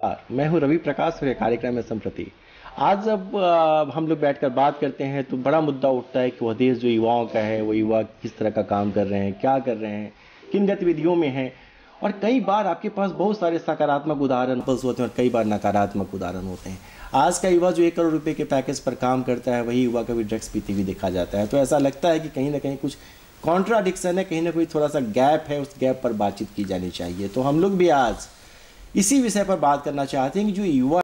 मैं हूँ रवि प्रकाश मेरे कार्यक्रम में संप्रति। आज जब हम लोग बैठकर बात करते हैं तो बड़ा मुद्दा उठता है कि वह देश जो युवाओं का है, वो युवा किस तरह का काम कर रहे हैं, क्या कर रहे हैं, किन गतिविधियों में हैं। और कई बार आपके पास बहुत सारे सकारात्मक उदाहरण होते हैं और कई बार नकारात्मक उदाहरण होते हैं। आज का युवा जो एक करोड़ रुपए के पैकेज पर काम करता है, वही युवा कभी ड्रग्स पीते हुए देखा जाता है। तो ऐसा लगता है कि कहीं ना कहीं कुछ कॉन्ट्राडिक्शन है, कहीं ना कहीं थोड़ा सा गैप है, उस गैप पर बातचीत की जानी चाहिए। तो हम लोग भी आज इसी विषय पर बात करना चाहते हैं कि जो युवा,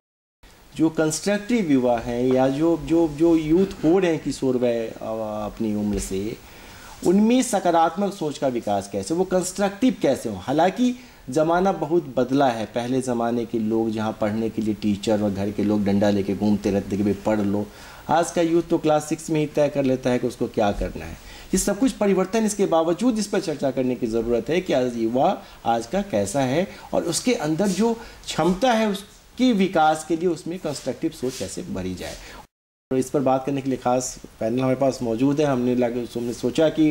जो कंस्ट्रक्टिव युवा हैं या जो जो जो यूथ हो रहे हैं किशोर वय अपनी उम्र से, उनमें सकारात्मक सोच का विकास कैसे, वो कंस्ट्रक्टिव कैसे हो? हालाँकि ज़माना बहुत बदला है। पहले ज़माने के लोग जहाँ पढ़ने के लिए टीचर और घर के लोग डंडा लेके घूमते रहते कि भाई पढ़ लो। आज का यूथ तो क्लास सिक्स में ही तय कर लेता है कि उसको क्या करना है। ये सब कुछ परिवर्तन इसके बावजूद इस पर चर्चा करने की ज़रूरत है कि आज युवा आज का कैसा है और उसके अंदर जो क्षमता है उसके विकास के लिए उसमें कंस्ट्रक्टिव सोच कैसे भरी जाए। तो इस पर बात करने के लिए खास पैनल हमारे पास मौजूद है। हमने लगे हमने सोचा कि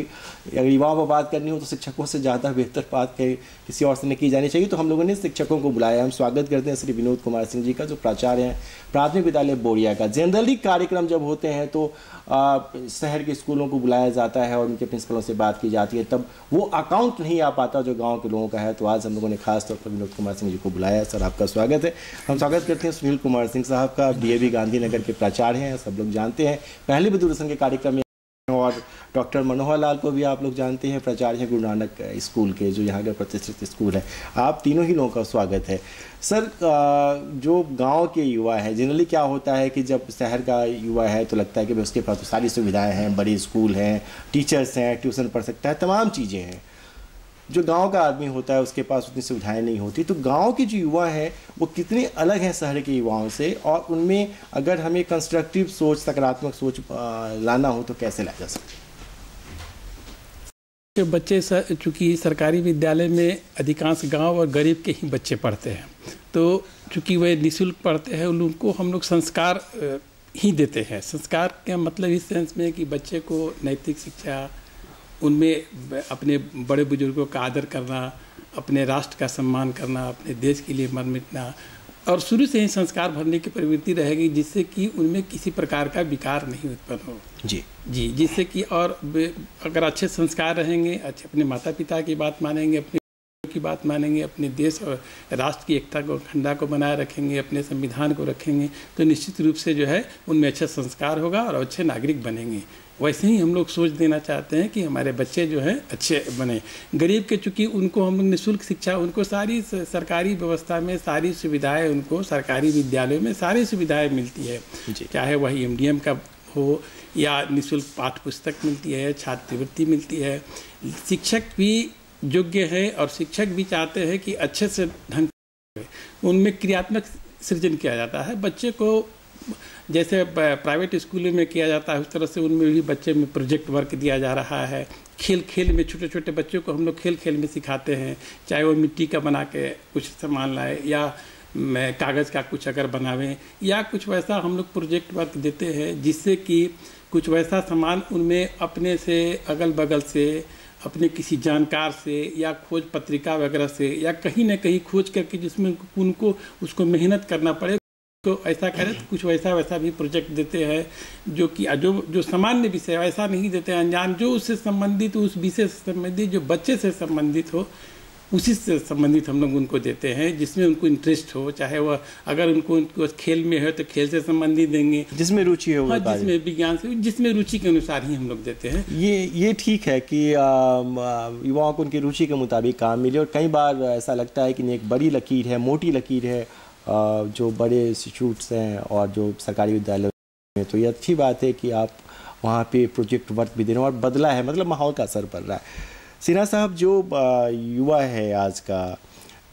अगर युवाओं पर बात करनी हो तो शिक्षकों से ज़्यादा बेहतर बात किसी और से नहीं की जानी चाहिए। तो हम लोगों ने शिक्षकों को बुलाया। हम स्वागत करते हैं श्री विनोद कुमार सिंह जी का जो प्राचार्य हैं प्राथमिक विद्यालय बोरिया का। जनरली कार्यक्रम जब होते हैं तो आ, शहर के स्कूलों को बुलाया जाता है और उनके प्रिंसिपलों से बात की जाती है। तब वो अकाउंट नहीं आ पाता जो गाँव के लोगों का है। तो आज हम लोगों ने खास तौर पर विनोद कुमार सिंह जी को बुलाया। सर आपका स्वागत है। हम स्वागत करते हैं सुनील कुमार सिंह साहब का डी गांधीनगर के प्राचार्य हैं। सब लोग जानते हैं। पहले भी दूरदर्शन के कार्यक्रम में और डॉक्टर मनोहर लाल को भी आप लोग जानते हैं, प्राचार्य हैं गुरु नानक स्कूल के, जो यहाँ का प्रतिष्ठित स्कूल है। आप तीनों ही लोगों का स्वागत है। सर जो गाँव के युवा है, जनरली क्या होता है कि जब शहर का युवा है तो लगता है कि भाई उसके पास तो सारी सुविधाएँ हैं, बड़े स्कूल हैं, टीचर्स हैं, ट्यूशन पढ़ सकता है, तमाम चीज़ें हैं। जो गाँव का आदमी होता है, उसके पास उतनी सुविधाएँ नहीं होती। तो गाँव के जो युवा हैं, वो कितने अलग हैं शहर के युवाओं से और उनमें अगर हमें कंस्ट्रक्टिव सोच, सकारात्मक सोच लाना हो तो कैसे ला जा सकते बच्चे चूँकि सरकारी विद्यालय में अधिकांश गाँव और गरीब के ही बच्चे पढ़ते हैं तो चूँकि वे निःशुल्क पढ़ते हैं उनको हम लोग संस्कार ही देते हैं। संस्कार का मतलब इस सेंस में कि बच्चे को नैतिक शिक्षा उनमें अपने बड़े बुज़ुर्गों का आदर करना अपने राष्ट्र का सम्मान करना अपने देश के लिए मन मिटना और शुरू से ही संस्कार भरने की प्रवृत्ति रहेगी जिससे कि उनमें किसी प्रकार का विकार नहीं उत्पन्न हो। जी। जी जिससे कि और अगर अच्छे संस्कार रहेंगे अच्छे अपने माता पिता की बात मानेंगे अपने की बात मानेंगे अपने देश और राष्ट्र की एकता को खंडा को बनाए रखेंगे अपने संविधान को रखेंगे तो निश्चित रूप से जो है उनमें अच्छा संस्कार होगा और अच्छे नागरिक बनेंगे। वैसे ही हम लोग सोच देना चाहते हैं कि हमारे बच्चे जो हैं अच्छे बने। गरीब के चूँकि उनको हम लोग निःशुल्क शिक्षा उनको सारी सरकारी व्यवस्था में सारी सुविधाएँ उनको सरकारी विद्यालयों में सारी सुविधाएँ मिलती है। चाहे वह एम का हो या निःशुल्क पाठ्य पुस्तक मिलती है छात्रवृत्ति मिलती है। शिक्षक भी योग्य है और शिक्षक भी चाहते हैं कि अच्छे से ढंग उनमें क्रियात्मक सृजन किया जाता है। बच्चे को जैसे प्राइवेट स्कूलों में किया जाता है, उस तरह से उनमें भी बच्चे में प्रोजेक्ट वर्क दिया जा रहा है। खेल खेल में छोटे छोटे बच्चों को हम लोग खेल खेल में सिखाते हैं, चाहे वो मिट्टी का बना के कुछ सामान लाए या कागज़ का कुछ अगर बनावें या कुछ वैसा हम लोग प्रोजेक्ट वर्क देते हैं, जिससे कि कुछ वैसा सामान उनमें अपने से अगल बगल से अपने किसी जानकार से या खोज पत्रिका वगैरह से या कहीं ना कहीं खोज करके जिसमें उनको, उसको मेहनत करना पड़े तो ऐसा करें तो कुछ वैसा वैसा भी प्रोजेक्ट देते हैं, जो कि जो जो सामान्य विषय ऐसा नहीं देते हैं। अनजान जो उससे संबंधित, उस विषय से संबंधित, जो बच्चे से संबंधित हो उसी से संबंधित हम लोग उनको देते हैं जिसमें उनको इंटरेस्ट हो चाहे वह अगर उनको उनको खेल में है तो खेल से संबंधित देंगे। जिसमें रुचि हो हाँ जिसमें विज्ञान से जिसमें रुचि के अनुसार ही हम लोग देते हैं। ये ये ठीक है कि युवाओं को उनकी रुचि के मुताबिक काम मिले और कई बार ऐसा लगता है कि एक बड़ी लकीर है मोटी लकीर है जो बड़े इंस्टीट्यूट्स हैं और जो सरकारी विद्यालय हैं। तो ये अच्छी बात है कि आप वहाँ पे प्रोजेक्ट वर्क भी दे रहे हैं और बदला है मतलब माहौल का असर पड़ रहा है। सिन्हा साहब जो युवा है आज का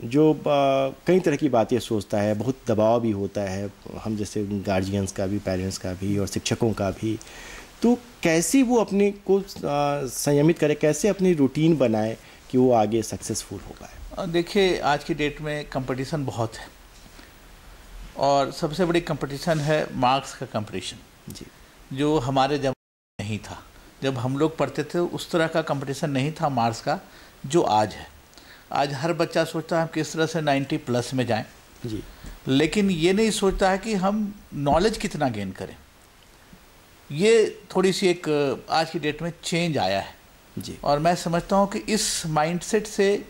जो कई तरह की बातें सोचता है बहुत दबाव भी होता है हम जैसे गार्जियंस का भी पेरेंट्स का भी और शिक्षकों का भी तो कैसे वो अपने को संयमित करे कैसे अपनी रूटीन बनाए कि वो आगे सक्सेसफुल हो पाए? देखिए आज की डेट में कंपटीशन बहुत है। और सबसे बड़ी कंपटीशन है मार्क्स का कंपटीशन जी। जो हमारे जब नहीं था। जब हम लोग पढ़ते थे उस तरह का कंपटीशन नहीं था मार्क्स का जो आज है। आज हर बच्चा सोचता है हम किस तरह से 90 प्लस में जाएँ। जी। लेकिन ये नहीं सोचता है कि हम नॉलेज कितना गेन करें। ये थोड़ी सी एक आज की डेट में चेंज आया है। जी। और मैं समझता हूँ कि इस माइंडसेट से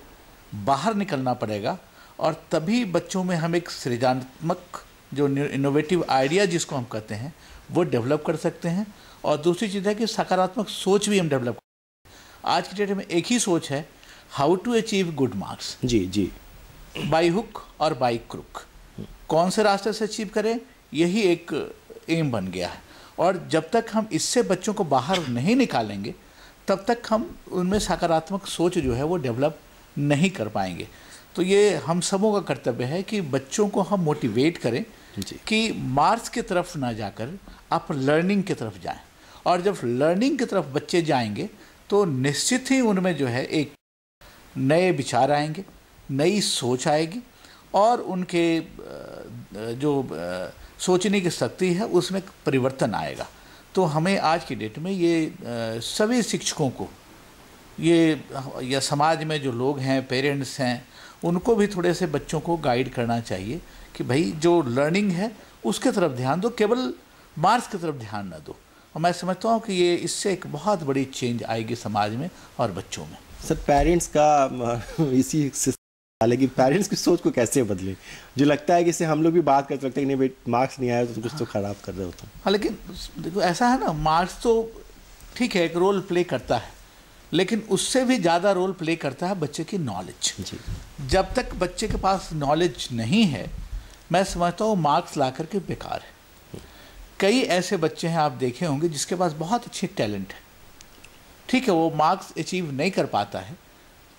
बाहर निकलना पड़ेगा और तभी बच्चों में हम एक सृजनात्मक जो इनोवेटिव आइडिया जिसको हम कहते हैं वो डेवलप कर सकते हैं। और दूसरी चीज़ है कि सकारात्मक सोच भी हम डेवलप करें आज की डेट में एक ही सोच है how to achieve good marks जी जी। बाई हुक और बाई क्रुक कौन से रास्ते से अचीव करें? यही एक एम बन गया है। और जब तक हम इससे बच्चों को बाहर नहीं निकालेंगे तब तक हम उनमें सकारात्मक सोच जो है वो डेवलप नहीं कर पाएँगे। तो ये हम सबों का कर्तव्य है कि बच्चों को हम मोटिवेट करें जी। कि मार्क्स की तरफ़ ना जाकर आप लर्निंग की तरफ़ जाएँ। और जब लर्निंग की तरफ़ बच्चे जाएँगे तो निश्चित ही उनमें जो है एक नए विचार आएँगे, नई सोच आएगी और उनके जो सोचने की शक्ति है, उसमें परिवर्तन आएगा। तो हमें आज की डेट में ये सभी शिक्षकों को, ये, या समाज में जो लोग हैं पेरेंट्स हैं, उनको भी थोड़े से बच्चों को गाइड करना चाहिए कि भाई जो लर्निंग है, उसके तरफ़ ध्यान दो, केवल मार्क्स की तरफ़ ध्यान ना दो। और मैं समझता हूँ कि ये इससे एक बहुत बड़ी चेंज आएगी समाज में और बच्चों में। सर पेरेंट्स का इसी से सवाल कि पेरेंट्स की सोच को कैसे बदले? जो लगता है कि इससे हम लोग भी बात करते लगता हैं कि नहीं भाई मार्क्स नहीं आया तो कुछ तो खराब कर रहे हो। तुम हाँ लेकिन देखो ऐसा है ना मार्क्स तो ठीक है एक रोल प्ले करता है लेकिन उससे भी ज़्यादा रोल प्ले करता है बच्चे की नॉलेज जी। जब तक बच्चे के पास नॉलेज नहीं है मैं समझता हूँ मार्क्स ला करके बेकार है। कई ऐसे बच्चे हैं आप देखे होंगे जिसके पास बहुत अच्छे टैलेंट है। ठीक है वो मार्क्स अचीव नहीं कर पाता है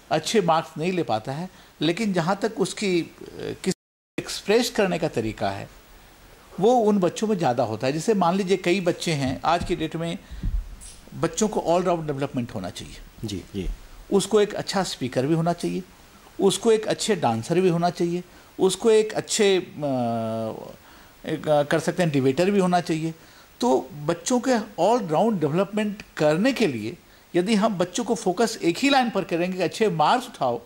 अच्छे मार्क्स नहीं ले पाता है लेकिन जहाँ तक उसकी किस एक्सप्रेस करने का तरीका है वो उन बच्चों में ज़्यादा होता है। जैसे मान लीजिए कई बच्चे हैं आज की डेट में बच्चों को ऑलराउंड डेवलपमेंट होना चाहिए। जी जी। उसको एक अच्छा स्पीकर भी होना चाहिए उसको एक अच्छे डांसर भी होना चाहिए उसको एक अच्छे कर सकते हैं डिबेटर भी होना चाहिए। तो बच्चों के ऑल राउंड डेवलपमेंट करने के लिए यदि हम बच्चों को फोकस एक ही लाइन पर करेंगे कि अच्छे मार्क्स उठाओ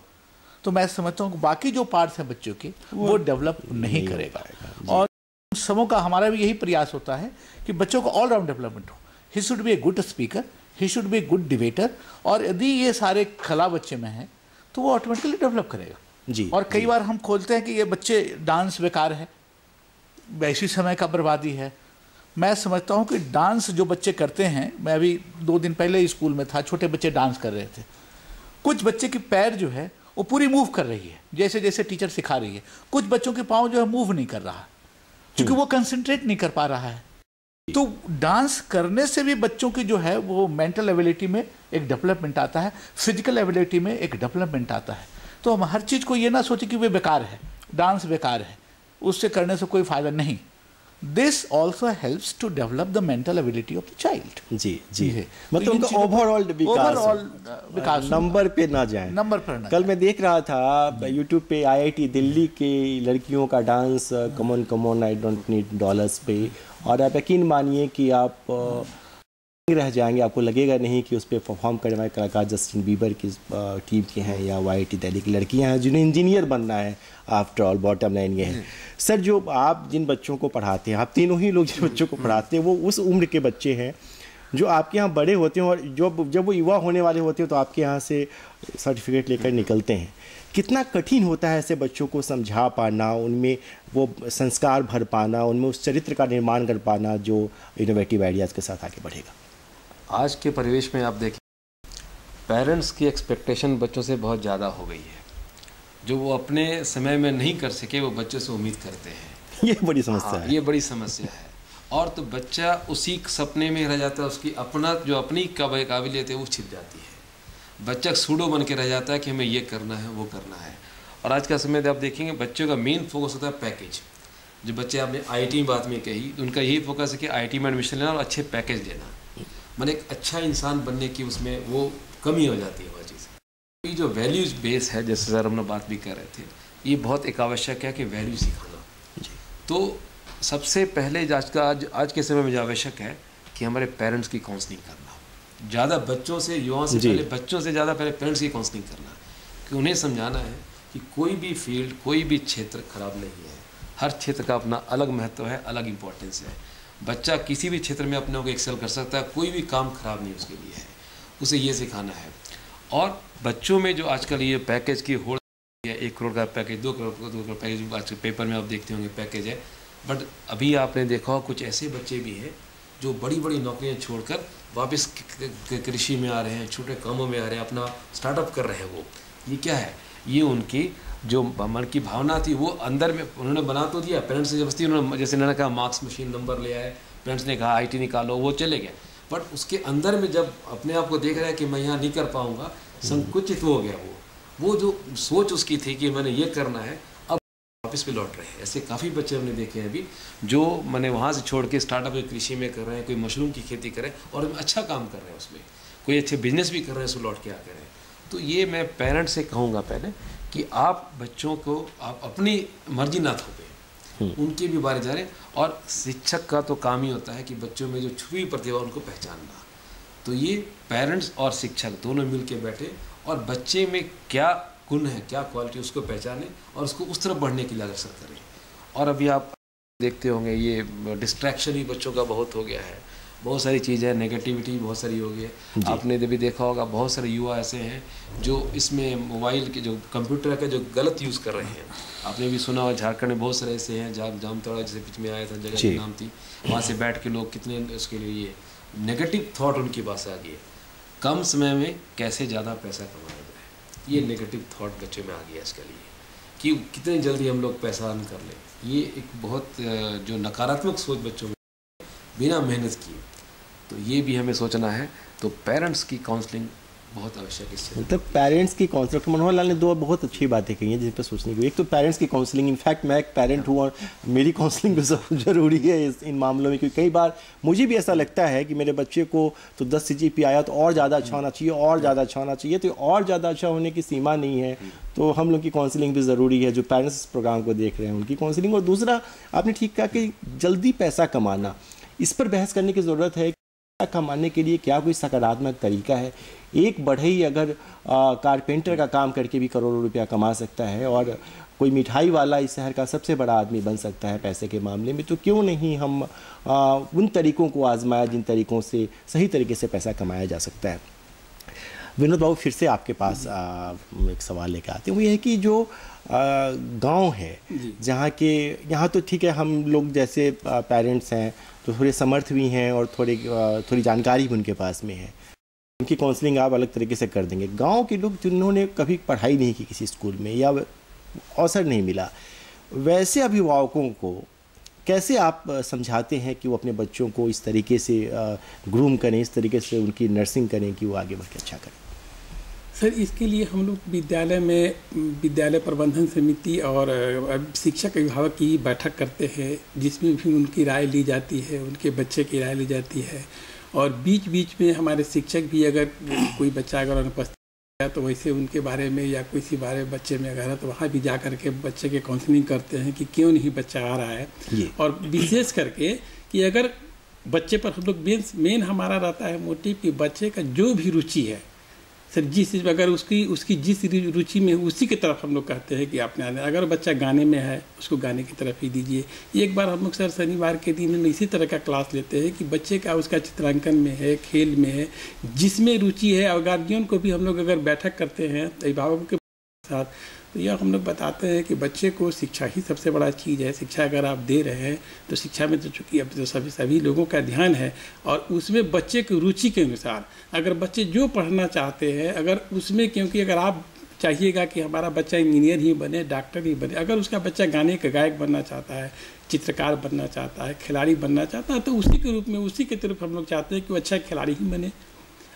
तो मैं समझता हूँ कि बाकी जो पार्ट्स हैं बच्चों के वो डेवलप नहीं करेगा। और सबों का हमारा भी यही प्रयास होता है कि बच्चों को ऑल राउंड डेवलपमेंट हो। He should be a good speaker he should be a good debater और यदि ये सारे कला बच्चे में हैं तो वो ऑटोमेटिकली डेवलप करेगा। जी और कई बार हम खोलते हैं कि ये बच्चे डांस बेकार है वैसी समय का बर्बादी है। मैं समझता हूँ कि डांस जो बच्चे करते हैं मैं अभी दो दिन पहले ही स्कूल में था छोटे बच्चे डांस कर रहे थे। कुछ बच्चे की पैर जो है वो पूरी मूव कर रही है जैसे जैसे टीचर सिखा रही है। कुछ बच्चों के पाँव जो है मूव नहीं कर रहा क्योंकि वो कंसंट्रेट नहीं कर पा रहा है। तो डांस करने से भी बच्चों की जो है वो मेंटल एबिलिटी में एक डेवलपमेंट आता है फ़िज़िकल एबिलिटी में एक डेवलपमेंट आता है। तो हम हर चीज़ को ये ना सोचें कि वे बेकार है डांस बेकार है। उससे करने से कोई फ़ायदा नहीं। This also helps to develop the mental ability of the child जी जी। है। मतलब तो उनका चीज़ों को- ओवरऑल विकास हो। uh। नंबर पे ना जाए। नंबर पर ना कल मैं देख रहा था यूट्यूब पे आईआईटी दिल्ली के लड़कियों का dance come on come on I don't need dollars पे। और आप यकीन मानिए कि आप अ, रह जाएँगे, आपको लगेगा नहीं कि उस पर परफॉर्म करने वाले कलाकार जस्टिन बीबर की टीम के हैं या वाई टी दिल्ली की लड़कियाँ हैं, जिन्हें इंजीनियर बनना है आफ्टर ऑल बॉटम लाइन ये है। सर जो आप जिन बच्चों को पढ़ाते हैं, आप तीनों ही लोग जिन बच्चों को पढ़ाते हैं, वो उस उम्र के बच्चे हैं, जो आपके यहाँ बड़े होते हैं और जब जब वो युवा होने वाले होते हैं तो आपके यहाँ से सर्टिफिकेट लेकर निकलते हैं। कितना कठिन होता है ऐसे बच्चों को समझा पाना, उनमें वो संस्कार भर पाना, उनमें उस चरित्र का निर्माण कर पाना, जो इनोवेटिव आइडियाज़ के साथ आगे बढ़ेगा? आज के परिवेश में आप देखें पेरेंट्स की एक्सपेक्टेशन बच्चों से बहुत ज़्यादा हो गई है। जो वो अपने समय में नहीं कर सके वो बच्चों से उम्मीद करते हैं। ये बड़ी समस्या हाँ, है। ये बड़ी समस्या है। और तो बच्चा उसी सपने में रह जाता है उसकी अपना जो अपनी काबिलियत है वो छिप जाती है। बच्चा सूडो बन के रह जाता है कि हमें ये करना है वो करना है। और आज का समय आप देखेंगे बच्चों का मेन फोकस होता है पैकेज जो बच्चे आपने आईटी बात में कही उनका यही फोकस है कि आईटी में एडमिशन लेना और अच्छे पैकेज लेना मैंने एक अच्छा इंसान बनने की उसमें वो कमी हो जाती है वह चीज़ ये जो वैल्यूज़ बेस है जैसे सर हम लोग बात भी कर रहे थे ये बहुत एक आवश्यक है कि वैल्यू सिखाना। तो सबसे पहले आज का आज आज के समय में जो आवश्यक है कि हमारे पेरेंट्स की काउंसलिंग करना। ज़्यादा बच्चों से युवाओं से पहले बच्चों से ज़्यादा पहले पेरेंट्स की काउंसलिंग करना। कि उन्हें समझाना है कि कोई भी फ़ील्ड कोई भी क्षेत्र खराब नहीं है। हर क्षेत्र का अपना अलग महत्व है अलग इम्पोर्टेंस है। बच्चा किसी भी क्षेत्र में अपने को एक्सेल कर सकता है, कोई भी काम खराब नहीं उसके लिए है। उसे ये सिखाना है। और बच्चों में जो आजकल ये पैकेज की होड़ है, एक करोड़ का पैकेज दो करोड़ का, दो करोड़ पैकेज आज पेपर में आप देखते होंगे पैकेज है। बट अभी आपने देखा हो कुछ ऐसे बच्चे भी हैं, जो बड़ी बड़ी नौकरियाँ छोड़कर वापस कृषि में आ रहे हैं, छोटे कामों में आ रहे हैं, अपना स्टार्टअप कर रहे हैं वो। ये क्या है? ये उनकी जो मन की भावना थी, वो अंदर में उन्होंने बना तो दिया। पेरेंट्स से ज़बरदस्ती उन्होंने जैसे उन्होंने कहा मार्क्स मशीन नंबर ले आए। पेरेंट्स ने कहा आईटी निकालो। वो चले गए। बट उसके अंदर में जब अपने आप को देख रहा है कि मैं यहाँ नहीं कर पाऊँगा, संकुचित हो गया वो। वो जो सोच उसकी थी कि मैंने ये करना है, अब वापस पे लौट रहे हैं। ऐसे काफ़ी बच्चे हमने देखे हैं अभी, जो मैंने वहाँ से छोड़ के स्टार्टअप कृषि में कर रहे हैं, कोई मशरूम की खेती करें और अच्छा काम कर रहे हैं उसमें। कोई अच्छे बिज़नेस भी कर रहे हैं सो लौट के आ कर रहे हैं। तो ये मैं पेरेंट्स से कहूँगा पहले कि आप बच्चों को आप अपनी मर्ज़ी ना थोपें। हम्म। उनके भी बारे जा रहे और शिक्षक का तो काम ही होता है कि बच्चों में जो छुपी प्रतिभा उनको पहचानना। तो ये पेरेंट्स और शिक्षक दोनों मिल के बैठे और बच्चे में क्या गुण है क्या क्वालिटी उसको पहचाने और उसको उस तरफ़ बढ़ने के लिए अग्रसर करें। और अभी आप देखते होंगे ये डिस्ट्रैक्शन ही बच्चों का बहुत हो गया है। बहुत सारी चीज़ें नेगेटिविटी बहुत सारी हो गई है आपने भी देखा होगा बहुत सारे युवा ऐसे हैं जो इसमें मोबाइल के जो कंप्यूटर का जो गलत यूज़ कर रहे हैं। आपने भी सुना होगा झारखंड में बहुत सारे ऐसे हैं जहाँ जामतौड़ा जैसे बीच में आया था जगह की नाम थी वहाँ से बैठ के लोग कितने उसके लिए नेगेटिव थाट उनके पास आ गए। कम समय में कैसे ज़्यादा पैसा कमाया जाए? ये नेगेटिव थाट बच्चे में आ गया इसके लिए कि कितनी जल्दी हम लोग पैसा अर्न कर लें। ये एक बहुत जो नकारात्मक सोच बच्चों में बिना मेहनत किए। तो ये भी हमें सोचना है। तो पेरेंट्स की काउंसलिंग बहुत आवश्यक है मतलब पेरेंट्स की काउंसलिंग मनोहर लाल ने दो बहुत अच्छी बातें कही हैं जिन पर सोचने की। एक तो पेरेंट्स की काउंसलिंग इनफैक्ट मैं एक पेरेंट हूँ और मेरी काउंसलिंग भी ज़रूरी है इस इन मामलों में क्योंकि कई बार मुझे भी ऐसा लगता है कि मेरे बच्चे को तो दस सी आया तो और ज़्यादा अच्छा होना चाहिए और ज़्यादा अच्छा होना चाहिए तो और ज़्यादा अच्छा होने की सीमा नहीं है। तो हम लोग की काउंसलिंग भी ज़रूरी है जो पेरेंट्स इस प्रोग्राम को देख रहे हैं उनकी काउंसलिंग और दूसरा आपने ठीक कहा कि जल्दी पैसा कमाना। इस पर बहस करने की ज़रूरत है कमाने के लिए क्या कोई सकारात्मक तरीका है? एक बढ़ई अगर कारपेंटर का काम करके भी करोड़ों रुपया कमा सकता है और कोई मिठाई वाला इस शहर का सबसे बड़ा आदमी बन सकता है पैसे के मामले में तो क्यों नहीं हम आ, उन तरीकों को आजमाया जिन तरीकों से सही तरीके से पैसा कमाया जा सकता है? विनोद बाबू फिर से आपके पास आ, एक सवाल लेकर आते हैं। वो ये है कि जो गाँव है जहाँ के यहाँ तो ठीक है हम लोग जैसे पेरेंट्स हैं तो थोड़े समर्थ भी हैं और थोड़े थोड़ी जानकारी भी उनके पास में है। उनकी काउंसलिंग आप अलग तरीके से कर देंगे। गाँव के लोग जिन्होंने कभी पढ़ाई नहीं की किसी स्कूल में या अवसर नहीं मिला, वैसे अभिभावकों को कैसे आप समझाते हैं कि वो अपने बच्चों को इस तरीके से ग्रूम करें, इस तरीके से उनकी नर्सिंग करें कि वो आगे बढ़ के अच्छा करें? सर इसके लिए हम लोग विद्यालय में विद्यालय प्रबंधन समिति और शिक्षक अभिभावक की बैठक करते हैं जिसमें भी उनकी राय ली जाती है उनके बच्चे की राय ली जाती है। और बीच बीच में हमारे शिक्षक भी अगर कोई बच्चा अगर अनुपस्थित है तो वैसे उनके बारे में या किसी बारे में बच्चे में अगर है तो वहाँ भी जा करके बच्चे के काउंसलिंग करते हैं कि क्यों नहीं बच्चा आ रहा है। और विशेष करके कि अगर बच्चे पर हम लोग मेन मेन हमारा रहता है मोटिव कि बच्चे का जो भी रुचि है सर, जिस अगर उसकी उसकी जिस रुचि में, उसी की तरफ़ हम लोग कहते हैं कि आपने आने, अगर बच्चा गाने में है, उसको गाने की तरफ़ ही दीजिए। एक बार हम लोग सर, शनिवार के दिन इसी तरह का क्लास लेते हैं कि बच्चे का उसका चित्रांकन में है, खेल में है, जिसमें रुचि है, और गार्जियन को भी हम लोग अगर बैठक करते हैं, अभिभावकों के साथ। तो यह हम लोग बताते हैं कि बच्चे को शिक्षा ही सबसे बड़ा चीज़ है। शिक्षा अगर आप दे रहे हैं तो शिक्षा में तो चूँकि अब तो सभी सभी लोगों का ध्यान है और उसमें बच्चे की रुचि के अनुसार, अगर बच्चे जो पढ़ना चाहते हैं, अगर उसमें क्योंकि अगर आप चाहिएगा कि हमारा बच्चा इंजीनियर ही बने, डॉक्टर ही बने, अगर उसका बच्चा गाने का गायक बनना चाहता है, चित्रकार बनना चाहता है, खिलाड़ी बनना चाहता है तो उसी के रूप में, उसी के तरफ़ हम लोग चाहते हैं कि वो अच्छा खिलाड़ी ही बने।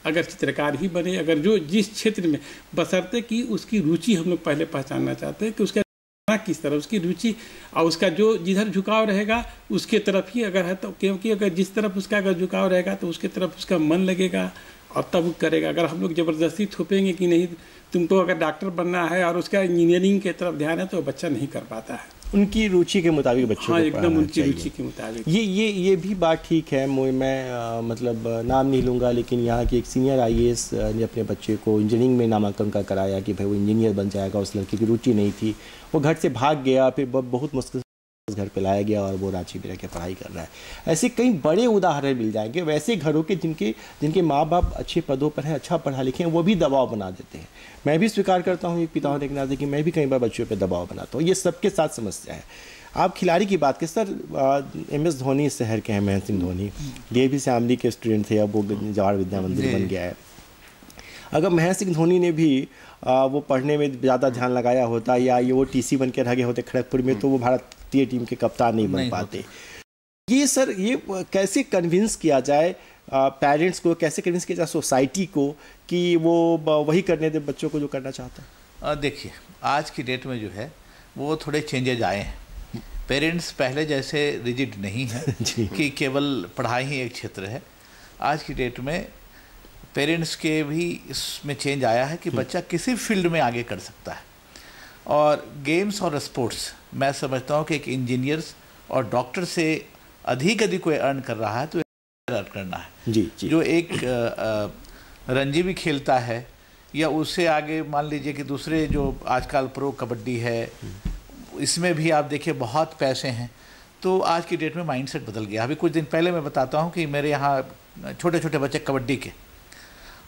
अगर चित्रकार ही बने, अगर जो जिस क्षेत्र में बसरते कि उसकी रुचि हम लोग पहले पहचानना चाहते हैं कि उसका किस तरह उसकी रुचि, और उसका जो जिधर झुकाव रहेगा, उसके तरफ़ ही अगर है तो क्योंकि अगर जिस तरफ़ उसका अगर झुकाव रहेगा तो उसके तरफ़ उसका मन लगेगा और तब करेगा। अगर हम लोग ज़बरदस्ती थोपेंगे कि नहीं, तुमको अगर डॉक्टर बनना है और उसका इंजीनियरिंग की तरफ़ ध्यान है तो बच्चा नहीं कर पाता है। उनकी रुचि के मुताबिक बच्चों हाँ, को एकदम उनकी रुचि के मुताबिक। ये ये ये भी बात ठीक है मैं आ, मतलब नाम नहीं लूँगा लेकिन यहाँ की एक सीनियर आई ने अपने बच्चे को इंजीनियरिंग में नामांकन का कराया कि भाई वो इंजीनियर बन जाएगा उस लड़की की रुचि नहीं थी। वो घर से भाग गया फिर बहुत मुश्किल घर पे लाया गया और वो रांची में रह पढ़ाई कर रहा है। ऐसे कई बड़े उदाहरण मिल जाएँगे वैसे घरों के जिनके जिनके माँ बाप अच्छे पदों पर हैं अच्छा पढ़ा लिखे हैं वो भी दबाव बना देते हैं। मैं भी स्वीकार करता हूँ एक पिता होने के नाते कि मैं भी कई बार बच्चों पर दबाव बनाता हूँ। ये सबके साथ समस्या है। आप खिलाड़ी की बात करें सर एम एस धोनी शहर के हैं महेंद्र सिंह धोनी। ये भी श्यामली के स्टूडेंट थे अब वो जवाहर विद्या मंदिर बन गया है। अगर महेंद्र सिंह धोनी ने भी आ, वो पढ़ने में ज़्यादा ध्यान लगाया होता या ये वो टीसी बन के रह गए होते खड़गपुर में तो वो भारतीय टीम के कप्तान नहीं बन पाते। ये सर ये कैसे कन्विंस किया जाए पेरेंट्स को कैसे कन्विंस किया जाए सोसाइटी को कि वो वही करने दे बच्चों को जो करना चाहता है? देखिए आज की डेट में जो है वो थोड़े चेंजेज आए हैं। पेरेंट्स पहले जैसे रिजिड नहीं है कि केवल पढ़ाई ही एक क्षेत्र है। आज की डेट में पेरेंट्स के भी इसमें चेंज आया है कि बच्चा किसी फ़ील्ड में आगे कर सकता है। और गेम्स और स्पोर्ट्स मैं समझता हूँ कि एक इंजीनियर्स और डॉक्टर से अधिक अधिक कोई अर्न कर रहा है तो अर्न करना है। जी जी। जो एक रणजी भी खेलता है या उससे आगे मान लीजिए कि दूसरे जो आजकल प्रो कबड्डी है इसमें भी आप देखिए बहुत पैसे हैं। तो आज की डेट में माइंडसेट बदल गया। अभी कुछ दिन पहले मैं बताता हूँ कि मेरे यहाँ छोटे छोटे बच्चे कबड्डी के।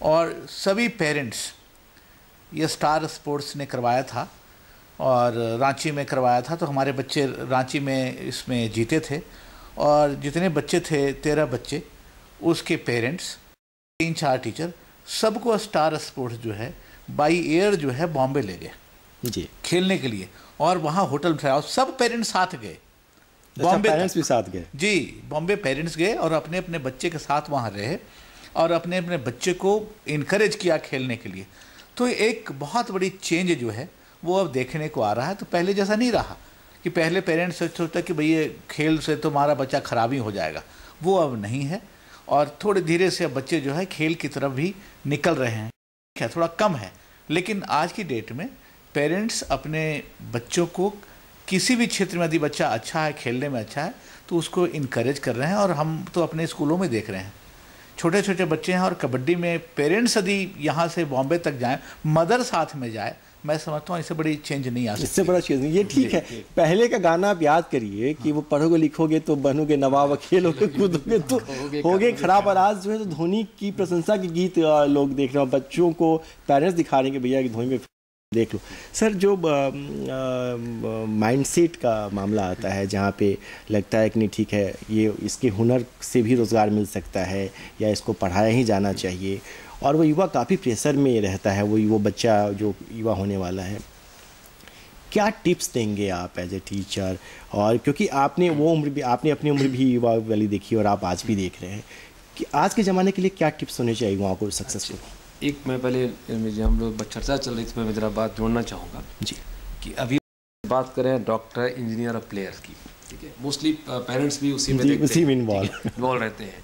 और सभी पेरेंट्स ये स्टार स्पोर्ट्स ने करवाया था। और रांची में करवाया था तो हमारे बच्चे रांची में इसमें जीते थे। और जितने बच्चे थे तेरह बच्चे उसके पेरेंट्स तीन चार टीचर सबको स्टार स्पोर्ट्स जो है बाई एयर जो है बॉम्बे ले गए। जी। खेलने के लिए। और वहाँ होटल ठहराया और सब पेरेंट्स साथ गए। बॉम्बे पेरेंट्स भी साथ गए? जी बॉम्बे पेरेंट्स गए और अपने अपने बच्चे के साथ वहाँ रहे और अपने अपने बच्चे को इनक्रेज किया खेलने के लिए। तो एक बहुत बड़ी चेंज जो है वो अब देखने को आ रहा है तो पहले जैसा नहीं रहा कि पहले पेरेंट्स सोचता कि भाई ये खेल से तो हमारा बच्चा खराब ही हो जाएगा। वो अब नहीं है और थोड़े धीरे से अब बच्चे जो है खेल की तरफ़ भी निकल रहे हैं। है थोड़ा कम है, लेकिन आज की डेट में पेरेंट्स अपने बच्चों को किसी भी क्षेत्र में यदि बच्चा अच्छा है, खेलने में अच्छा है तो उसको इनक्रेज कर रहे हैं और हम तो अपने स्कूलों में देख रहे हैं। छोटे छोटे बच्चे हैं और कबड्डी में पेरेंट्स यदि यहाँ से बॉम्बे तक जाएँ मदर साथ में जाए मैं समझता हूँ इससे बड़ी चेंज नहीं आ सकती। इससे बड़ा चेंज नहीं। ये ठीक है। पहले का गाना आप याद करिए कि वो पढ़ोगे लिखोगे तो बनोगे नवाब खेलोगे कूदोगे तो होगे खराब और आज जो है तो धोनी की प्रशंसा के गीत लोग देख रहे हैं। बच्चों को पेरेंट्स दिखा रहे हैं कि भैया धोनी में देख लो। सर जो माइंडसेट का मामला आता है जहाँ पे लगता है कि नहीं ठीक है ये इसके हुनर से भी रोज़गार मिल सकता है या इसको पढ़ाया ही जाना चाहिए और वो युवा काफ़ी प्रेशर में रहता है वो वो बच्चा जो युवा होने वाला है। क्या टिप्स देंगे आप एज ए टीचर और क्योंकि आपने वो उम्र भी आपने अपनी उम्र भी युवा वाली देखी और आप आज भी देख रहे हैं कि आज के ज़माने के लिए क्या टिप्स होने चाहिए युवाओं को सक्सेसफुल एक मैं पहले हम लोग चर्चा चल रही थी मैं जरा बात जोड़ना चाहूँगा। जी। कि अभी बात करें डॉक्टर इंजीनियर और प्लेयर की ठीक है? मोस्टली पेरेंट्स भी उसी में उसी में involve। रहते हैं।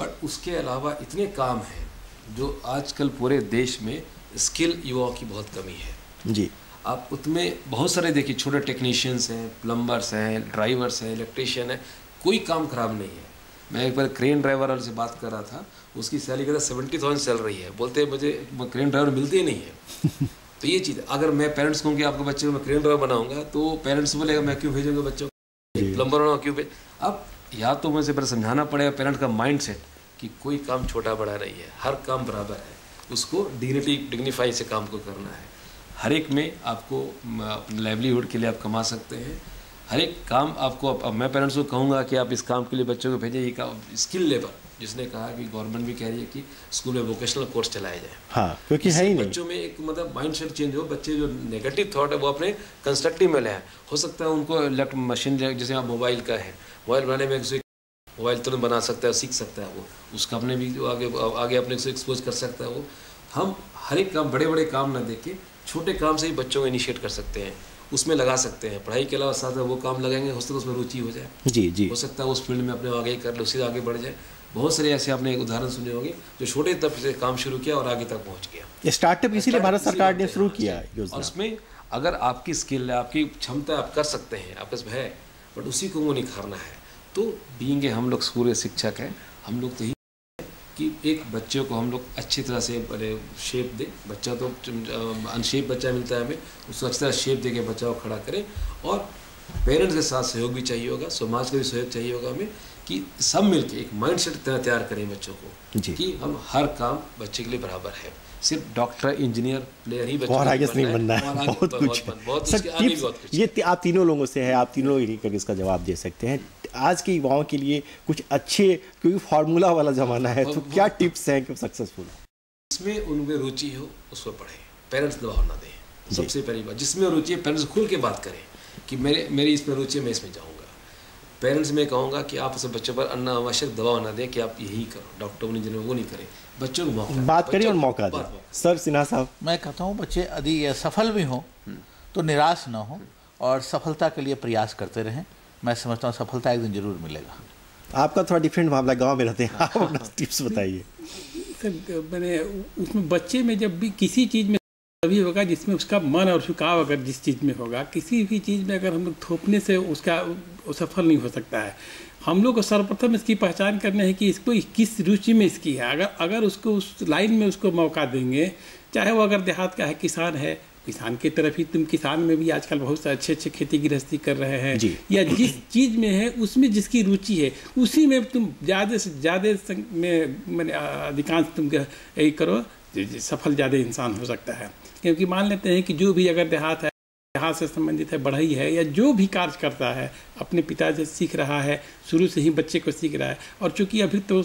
बट उसके अलावा इतने काम हैं जो आजकल पूरे देश में स्किल युवाओं की बहुत कमी है। जी। आप उसमें बहुत सारे देखिए छोटे टेक्नीशियंस हैं प्लम्बर्स हैं ड्राइवर्स हैं इलेक्ट्रिशियन है कोई काम खराब नहीं है। मैं एक बार क्रेन ड्राइवर वाले से बात कर रहा था उसकी सैलरी कहता सेवेंटी थाउज़ेंड चल रही है। बोलते हैं मुझे क्रेन ड्राइवर मिलते ही नहीं है। तो ये चीज़ अगर मैं पेरेंट्स कहूँ कि आपके बच्चे को मैं क्रेन ड्राइवर बनाऊँगा तो पेरेंट्स बोलेगा मैं क्यों भेजूँगा बच्चों को? प्लम्बर बनाऊँ क्यों भेज अब या तो मुझे पहले समझाना पड़ेगा पेरेंट का माइंड सेट कि कोई काम छोटा बड़ा नहीं है हर काम बराबर है। उसको डिग्निटी डिग्निफाई से काम को करना है। हर एक में आपको अपने लाइवलीहुड के लिए आप कमा सकते हैं। हर एक काम आपको अब अब मैं पेरेंट्स को कहूँगा कि आप इस काम के लिए बच्चों को भेजें ये काम स्किल लेबर जिसने कहा कि गवर्नमेंट भी कह रही है कि स्कूल में वोकेशनल कोर्स चलाए जाए। हाँ क्योंकि है ही नहीं। बच्चों में एक मतलब माइंड सेट चेंज हो बच्चे जो नेगेटिव थॉट है वो अपने कंस्ट्रक्टिव में ले आए। हो सकता है उनको इलेक्ट मशीन जैसे आप मोबाइल का है। मोबाइल बनाने में मोबाइल तुरंत बना सकता है सीख सकता है वो। उसका अपने भी जो आगे आगे अपने से एक्सपोज कर सकता है वो। हम हर एक काम बड़े बड़े काम ना देख के छोटे काम से ही बच्चों को इनिशिएट कर सकते हैं। उसमें लगा सकते हैं। पढ़ाई के अलावा साथ में वो काम लगाएँगे हो सकता है उसमें रुचि हो जाए। जी जी। हो सकता है उस फ़ील्ड में अपने आगे कर लो सीधा आगे बढ़ जाए। बहुत सारे ऐसे आपने एक उदाहरण सुने होंगे जो छोटे तब से काम शुरू किया और आगे तक पहुँच गया। स्टार्टअप इसीलिए भारत सरकार ने शुरू किया हाँ। योजना। और उसमें अगर आपकी स्किल है आपकी क्षमता आप कर सकते हैं आपके है बट उसी को वो निखारना है। तो बीइंग हम लोग सूर्य शिक्षक हैं हम लोग तो ही कि एक बच्चे को हम लोग अच्छी तरह से बड़े शेप दे बच्चा तो अनशेप बच्चा मिलता है हमें उसको अच्छी तरह शेप दे के बच्चा को खड़ा करें और पेरेंट्स के साथ सहयोग भी चाहिए होगा समाज का भी सहयोग चाहिए होगा हमें कि सब मिलके एक माइंड सेट तैयार करें बच्चों को कि हम हर काम बच्चे के लिए बराबर है। सिर्फ़ डॉक्टर इंजीनियर प्लेयर ही बच्चों और आगे से नहीं बनना है। बहुत कुछ सर टिप्स ये आप तीनों लोगों से है आप तीनों लोग करके इसका जवाब दे सकते हैं। आज के युवाओं के लिए कुछ अच्छे क्योंकि फार्मूला वाला जमाना है तो क्या टिप्स हैं कि सक्सेसफुल जिसमें उनमें रुचि हो उस पर पढ़े। पेरेंट्स दबाव ना दें। सबसे पहली बात जिसमें रुचि है पेरेंट्स खुल के बात करें कि मेरे मेरी इसमें रुचि है मैं इसमें जाऊँगा। पेरेंट्स में कहूँगा कि आप सब बच्चों पर अनावश्यक दबाव ना दें कि आप यही करो। डॉक्टर बनी इंजीनियर वो नहीं करें। बच्चों को मौका बात करिए और मौका दें। सर सिन्हा साहब। मैं कहता हूँ बच्चे यदि सफल भी हों तो निराश ना हो और सफलता के लिए प्रयास करते रहें। मैं समझता हूँ सफलता एक दिन ज़रूर मिलेगा। आपका थोड़ा डिफरेंट मामला गाँव में रहते हैं। आप अपना टिप्स बताइए। सर मैंने उसमें बच्चे में जब भी किसी चीज़ में तभी होगा जिसमें उसका मन और झुकाव अगर जिस चीज़ में होगा किसी भी चीज़ में अगर हम लोग थोपने से उसका सफल नहीं हो सकता है। हम लोग को सर्वप्रथम इसकी पहचान करना है कि इसको किस रुचि में इसकी है। अगर अगर उसको उस लाइन में उसको मौका देंगे चाहे वो अगर देहात का है किसान है किसान की तरफ़ ही तुम किसान में भी आजकल बहुत से अच्छे अच्छे खेती गृहस्थी कर रहे हैं। या जिस चीज़ में है उसमें जिसकी रुचि है उसी में तुम ज़्यादा से ज़्यादा में मैंने अधिकांश तुम यही करो सफल ज़्यादा इंसान हो सकता है। क्योंकि मान लेते हैं कि जो भी अगर देहात है देहात से संबंधित है बढ़ई है या जो भी कार्य करता है अपने पिता से सीख रहा है शुरू से ही बच्चे को सीख रहा है और चूँकि अभी तो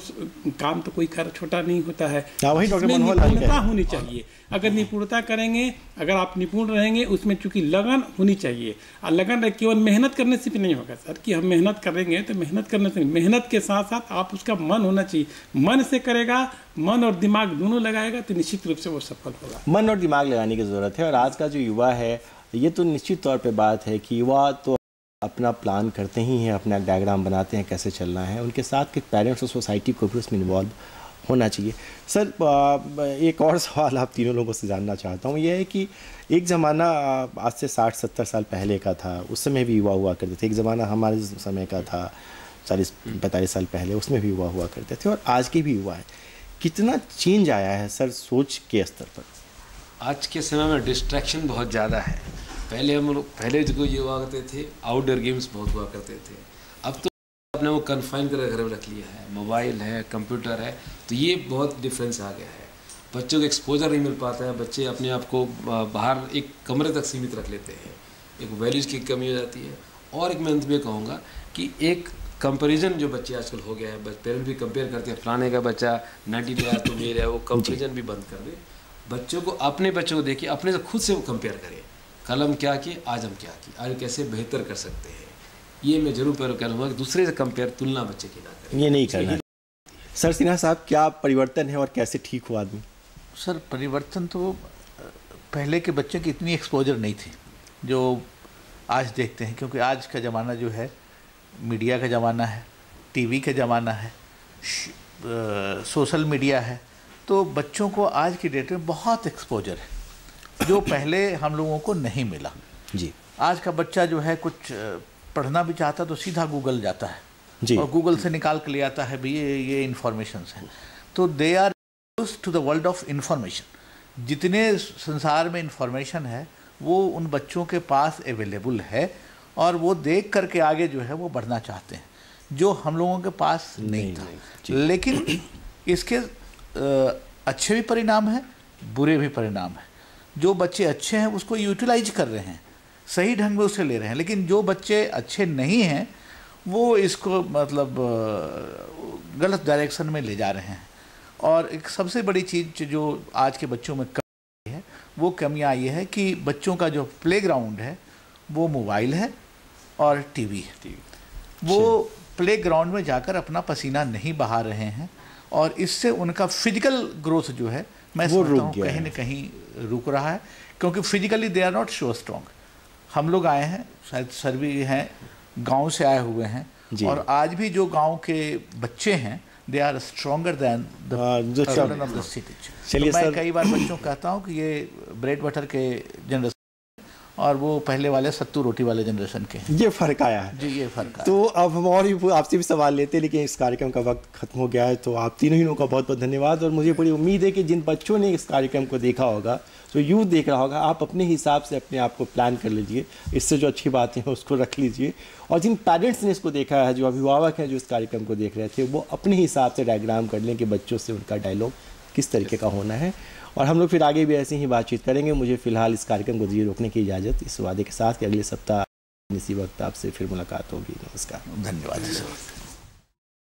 काम तो कोई कार्य छोटा नहीं होता है हाँ, निपुणता होनी चाहिए। अगर निपुणता करेंगे अगर आप निपुण रहेंगे उसमें चूँकि लगन होनी चाहिए। और लगन केवल मेहनत करने से भी नहीं होगा सर कि हम मेहनत करेंगे तो मेहनत करने से मेहनत के साथ साथ आप उसका मन होना चाहिए। मन से करेगा मन और दिमाग दोनों लगाएगा तो निश्चित रूप से वो सफल होगा। मन और दिमाग लगाने की ज़रूरत है और आज का जो युवा है ये तो निश्चित तौर पे बात है कि युवा तो अपना प्लान करते ही हैं, अपना डायग्राम बनाते हैं कैसे चलना है। उनके साथ के पेरेंट्स और सोसाइटी को भी उसमें इन्वॉल्व होना चाहिए। सर एक और सवाल आप तीनों लोगों से जानना चाहता हूँ। यह है कि एक ज़माना आज से साठ, सत्तर साल पहले का था। उस समय भी युवा हुआ करते थे। एक ज़माना हमारे समय का था, चालीस, पैंतालीस साल पहले, उसमें भी युवा हुआ करते थे और आज के भी युवा है। कितना चेंज आया है, सर, सोच के स्तर पर? आज के समय में डिस्ट्रैक्शन बहुत ज़्यादा है। पहले हम लोग पहले जो ये हुआ करते थे आउटडोर गेम्स बहुत हुआ करते थे। अब तो आपने वो कन्फाइन कर घर में रख लिया है। मोबाइल है कंप्यूटर है तो ये बहुत डिफरेंस आ गया है। बच्चों को एक्सपोजर नहीं मिल पाता है बच्चे अपने आप को बाहर एक कमरे तक सीमित रख लेते हैं। एक वैल्यूज़ की कमी हो जाती है। और एक मैं अंत में कहूँगा कि एक कंपैरिजन जो बच्चे आजकल हो गया है पेरेंट्स भी कंपेयर करते हैं फलाने का बच्चा नाइन्टी ले आया तो मेरा है वो कंपेरिजन भी बंद कर दे। बच्चों को अपने बच्चों को देखिए अपने से खुद से वो कंपेयर करें। कल हम क्या किए आज हम क्या किए आज कैसे बेहतर कर सकते हैं? ये मैं ज़रूर पर करूँगा कि दूसरे से कंपेयर तुलना बच्चे की ना करें। ये नहीं करना सर सिन्हा साहब क्या परिवर्तन है और कैसे ठीक हुआ आदमी? सर परिवर्तन तो पहले के बच्चों की इतनी एक्सपोजर नहीं थी जो आज देखते हैं क्योंकि आज का ज़माना जो है मीडिया का ज़माना है टीवी का ज़माना है सोशल मीडिया है तो बच्चों को आज की डेट में बहुत एक्सपोजर है। जो पहले हम लोगों को नहीं मिला। जी। आज का बच्चा जो है कुछ पढ़ना भी चाहता तो सीधा गूगल जाता है। जी। और गूगल से निकाल के ले आता है भी ये ये इन्फॉर्मेशन है। तो they are use to the world of information जितने संसार में इंफॉर्मेशन है वो उन बच्चों के पास अवेलेबल है और वो देख करके आगे जो है वो बढ़ना चाहते हैं जो हम लोगों के पास नहीं, नहीं, था। लेकिन इसके अच्छे भी परिणाम हैं बुरे भी परिणाम हैं। जो बच्चे अच्छे हैं उसको यूटिलाइज कर रहे हैं। सही ढंग में उसे ले रहे हैं। लेकिन जो बच्चे अच्छे नहीं हैं वो इसको मतलब गलत डायरेक्शन में ले जा रहे हैं। और एक सबसे बड़ी चीज़ जो आज के बच्चों में कमी है वो कमियाँ ये है कि बच्चों का जो प्लेग्राउंड है वो मोबाइल है और टीवी है। वो प्ले ग्राउंड में जाकर अपना पसीना नहीं बहा रहे हैं और इससे उनका फ़िज़िकल ग्रोथ जो है मैं वो समझता रुक हूँ गया कहीं ना कहीं रुक रहा है क्योंकि physically they are not so strong हम लोग आए हैं शायद सर भी हैं गाँव से आए हुए हैं और आज भी जो गाँव के बच्चे हैं दे आर स्ट्रॉन्गर दैन चलिए मैं कई बार बच्चों कहता हूँ कि ये ब्रेड बटर के जनरेशन और वो पहले वाले सत्तू रोटी वाले जनरेशन के ये फ़र्क आया है। जी ये फ़र्क तो अब हम और भी आपसे भी सवाल लेते हैं लेकिन इस कार्यक्रम का वक्त खत्म हो गया है तो आप तीनों ही लोगों का बहुत बहुत धन्यवाद और मुझे बड़ी उम्मीद है कि जिन बच्चों ने इस कार्यक्रम को देखा होगा जो यूथ देख रहा होगा आप अपने हिसाब से अपने आप को प्लान कर लीजिए इससे जो अच्छी बातें हैं उसको रख लीजिए और जिन पेरेंट्स ने इसको देखा है जो अभिभावक हैं जो इस कार्यक्रम को देख रहे थे वो अपने हिसाब से डायग्राम कर लें कि बच्चों से उनका डायलॉग किस तरीके का होना है। और हम लोग फिर आगे भी ऐसी ही बातचीत करेंगे। मुझे फ़िलहाल इस कार्यक्रम को ज़ीरो रोकने की इजाज़त, इस वादे के साथ कि अगले सप्ताह, इसी वक्त आपसे फिर मुलाकात होगी। नमस्कार। धन्यवाद।